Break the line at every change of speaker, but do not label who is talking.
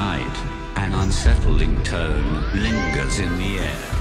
night, an unsettling tone lingers in the air.